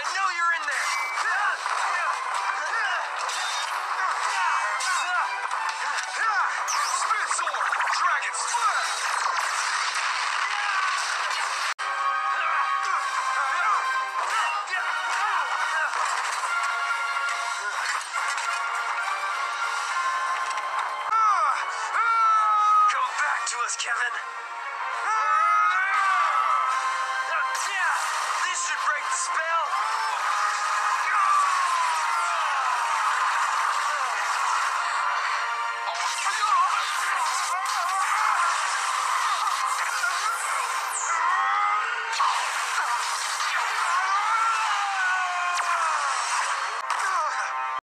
I know you're in there! Come back to us, Kevin! break the spell.